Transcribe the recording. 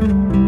Thank you.